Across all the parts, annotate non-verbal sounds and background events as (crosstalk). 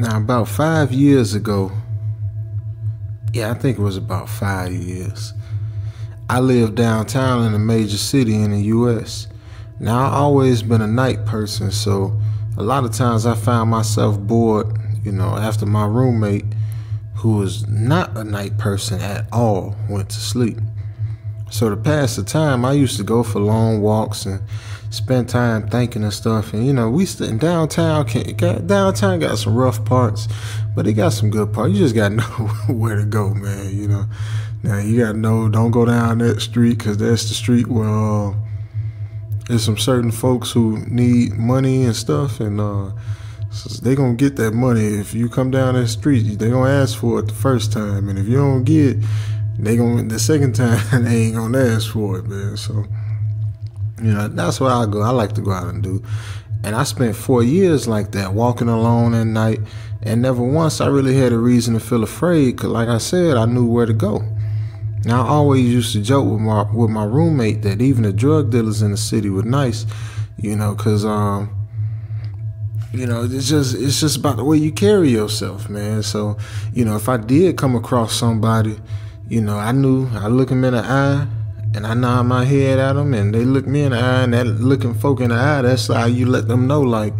Now, about five years ago, yeah, I think it was about five years, I lived downtown in a major city in the US. Now, I always been a night person, so a lot of times I found myself bored, you know, after my roommate, who was not a night person at all, went to sleep. So to pass the time, I used to go for long walks and spend time thinking and stuff. And you know, we in downtown. Got, downtown got some rough parts, but it got some good parts. You just gotta (laughs) know where to go, man. You know, now you gotta know don't go down that street because that's the street where uh, there's some certain folks who need money and stuff, and uh, so they gonna get that money if you come down that street. They gonna ask for it the first time, and if you don't get they gonna the second time (laughs) they ain't gonna ask for it, man. So you know that's what I go. I like to go out and do, and I spent four years like that, walking alone at night, and never once I really had a reason to feel afraid. Cause like I said, I knew where to go. Now I always used to joke with my with my roommate that even the drug dealers in the city were nice, you know, cause um you know it's just it's just about the way you carry yourself man so you know if i did come across somebody you know, I knew I look them in the eye and I nod my head at them and they look me in the eye and that looking folk in the eye, that's how you let them know like,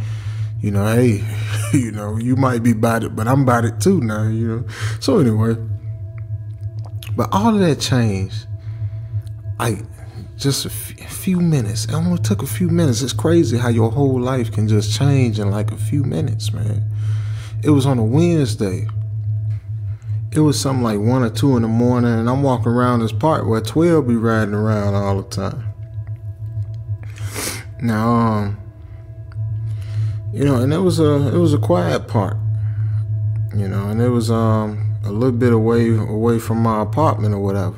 you know, hey, (laughs) you know, you might be about it, but I'm about it too now, you know. So anyway, but all of that changed. Like just a few minutes. It only took a few minutes. It's crazy how your whole life can just change in like a few minutes, man. It was on a Wednesday it was something like one or two in the morning, and I'm walking around this park where 12 be riding around all the time. Now, um, you know, and it was a it was a quiet park, you know, and it was um a little bit away away from my apartment or whatever,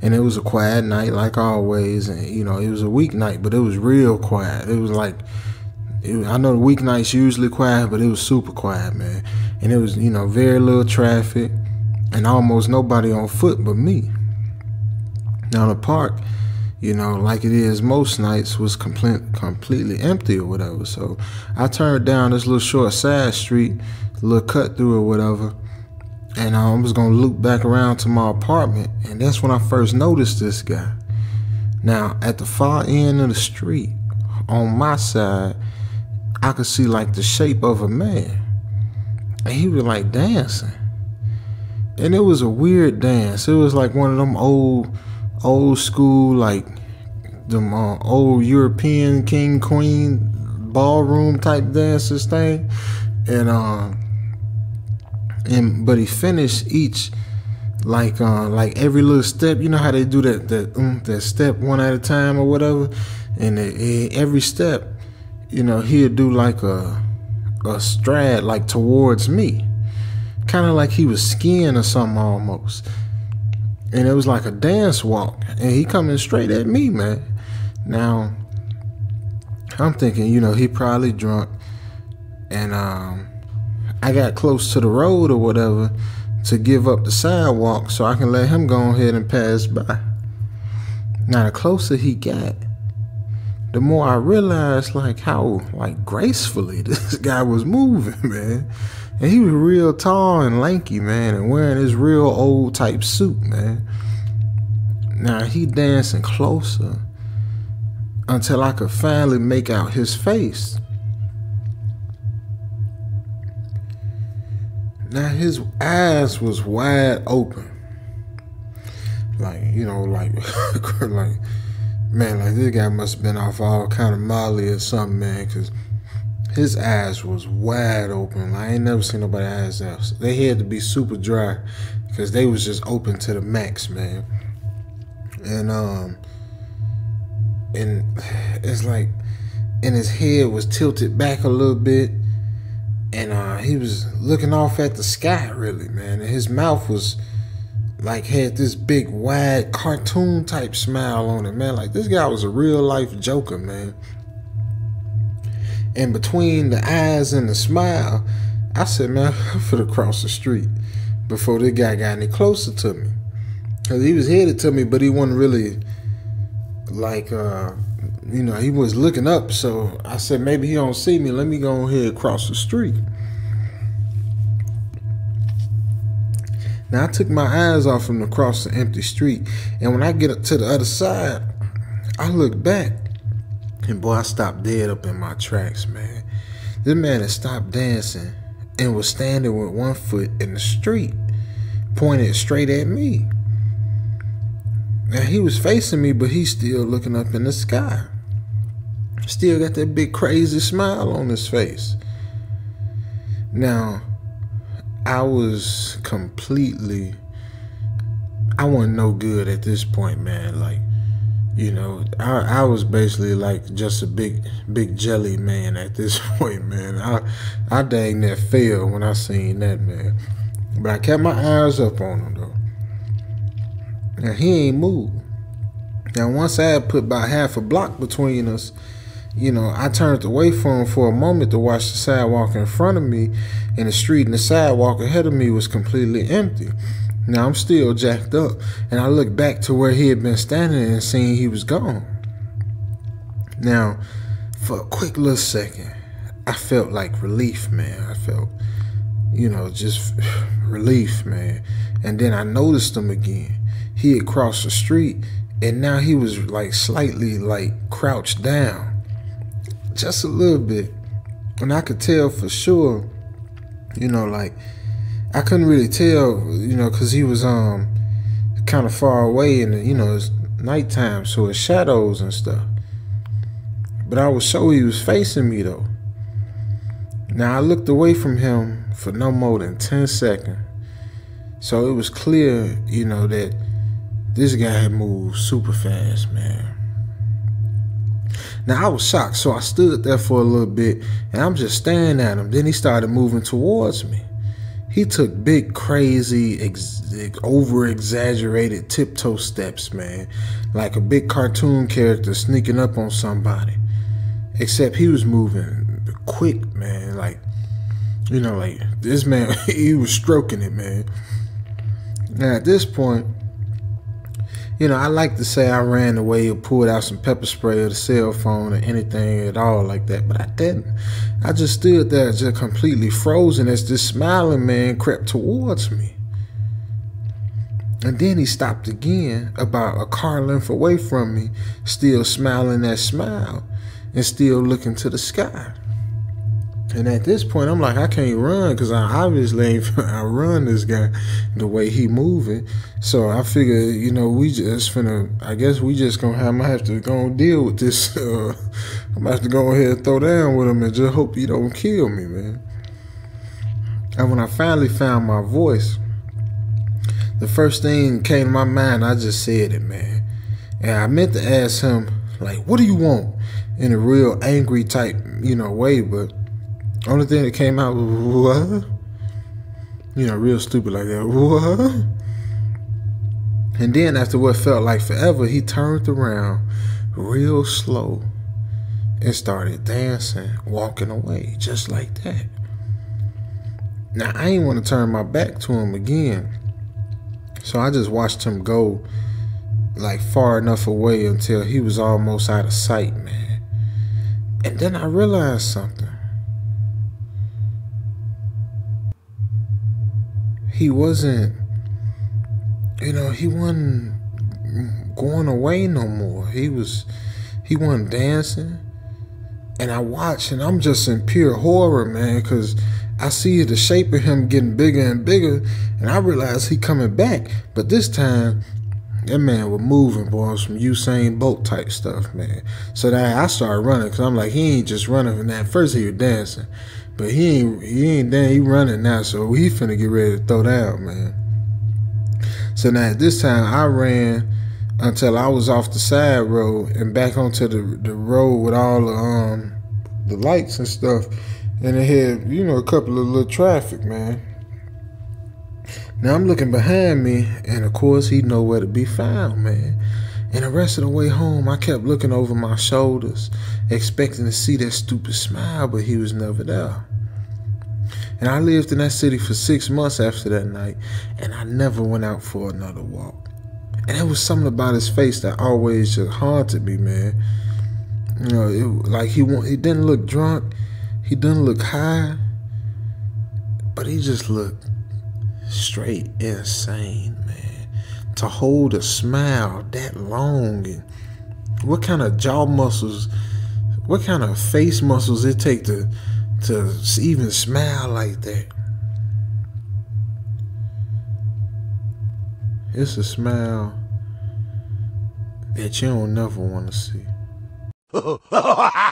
and it was a quiet night like always, and you know, it was a weeknight, but it was real quiet. It was like. It, I know the weeknights usually quiet, but it was super quiet, man. And it was, you know, very little traffic and almost nobody on foot but me. Now the park, you know, like it is most nights, was complete, completely empty or whatever. So I turned down this little short side street, little cut through or whatever, and I was gonna loop back around to my apartment, and that's when I first noticed this guy. Now at the far end of the street, on my side, I could see like the shape of a man, and he was like dancing and it was a weird dance. It was like one of them old, old school like them uh, old European king queen ballroom type dances thing, and uh, and but he finished each like uh like every little step. You know how they do that that um, that step one at a time or whatever, and it, it, every step, you know, he'd do like a a stride like towards me kind of like he was skiing or something almost. And it was like a dance walk. And he coming straight at me, man. Now, I'm thinking, you know, he probably drunk. And um, I got close to the road or whatever to give up the sidewalk so I can let him go ahead and pass by. Now, the closer he got, the more I realized like how like gracefully (laughs) this guy was moving, man. And he was real tall and lanky, man, and wearing his real old type suit, man. Now he dancing closer until I could finally make out his face. Now his eyes was wide open. Like, you know, like (laughs) like man, like this guy must have been off all kind of Molly or something, man, cause his eyes was wide open. I ain't never seen nobody eyes that. They had to be super dry because they was just open to the max, man. And um, and it's like, and his head was tilted back a little bit, and uh, he was looking off at the sky, really, man. And his mouth was like had this big wide cartoon type smile on it, man. Like this guy was a real life joker, man. And between the eyes and the smile, I said, man, (laughs) I'm finna cross the street before this guy got any closer to me. Cause he was headed to me, but he wasn't really like uh you know, he was looking up, so I said maybe he don't see me. Let me go ahead across the street. Now I took my eyes off him across the empty street, and when I get to the other side, I look back, and boy, I stopped dead up in my tracks, man. This man had stopped dancing and was standing with one foot in the street, pointed straight at me. Now he was facing me, but he's still looking up in the sky. Still got that big crazy smile on his face. Now, I was completely I wasn't no good at this point, man. Like, you know, I I was basically like just a big big jelly man at this (laughs) point, man. I I dang that fell when I seen that man. But I kept my eyes up on him though. And he ain't moved. Now once I had put about half a block between us, you know, I turned away from him for a moment to watch the sidewalk in front of me, and the street and the sidewalk ahead of me was completely empty. Now I'm still jacked up, and I looked back to where he had been standing and seeing he was gone. Now, for a quick little second, I felt like relief, man. I felt, you know, just (sighs) relief, man. And then I noticed him again. He had crossed the street, and now he was like slightly like crouched down just a little bit. And I could tell for sure, you know, like I couldn't really tell, you know, because he was um kind of far away and you know it's nighttime, so it's shadows and stuff. But I was sure he was facing me though. Now I looked away from him for no more than 10 seconds. So it was clear, you know, that this guy had moved super fast, man. Now I was shocked, so I stood there for a little bit and I'm just staring at him. Then he started moving towards me. He took big, crazy, ex- over exaggerated tiptoe steps, man, like a big cartoon character sneaking up on somebody. Except he was moving quick, man, like, you know, like this man, (laughs) he was stroking it, man. Now at this point, you know, I like to say I ran away or pulled out some pepper spray or the cell phone or anything at all like that, but I didn't. I just stood there just completely frozen as this smiling man crept towards me. And then he stopped again about a car length away from me, still smiling that smile and still looking to the sky. And at this point, I'm like, I can't run because I obviously (laughs) I run this guy the way he moving. So I figure, you know, we just finna. I guess we just gonna have. I'm gonna have to go and deal with this. (laughs) Uh, I'm gonna have to go ahead and throw down with him and just hope he don't kill me, man. And when I finally found my voice, the first thing came to my mind, I just said it, man. And I meant to ask him, like, what do you want? In a real angry type, you know, way, but only thing that came out was what? You know, real stupid like that. What? And then after what felt like forever, he turned around real slow and started dancing, walking away, just like that. Now I ain't want to turn my back to him again. So I just watched him go like far enough away until he was almost out of sight, man. And then I realized something. He wasn't, you know, he wasn't going away no more. He was, he wasn't dancing. And I watch and I'm just in pure horror, man, because I see the shape of him getting bigger and bigger. And I realize he coming back. But this time, that man was moving, boy, some Usain Bolt type stuff, man. So that I started running because I'm like, he ain't just running from that. First he was dancing. But he ain't he ain't done. He running now, so he finna get ready to throw down, man. So now at this time I ran until I was off the side road and back onto the the road with all the um the lights and stuff, and it had you know a couple of little traffic, man. Now I'm looking behind me, and of course he nowhere to be found, man. And the rest of the way home, I kept looking over my shoulders, expecting to see that stupid smile, but he was never there. And I lived in that city for six months after that night, and I never went out for another walk. And there was something about his face that always just haunted me, man. You know, it, like he he didn't look drunk, he didn't look high, but he just looked straight insane, man. To hold a smile that long and what kind of jaw muscles, what kind of face muscles it take to to even smile like that. It's a smile that you don't never want to see. (laughs)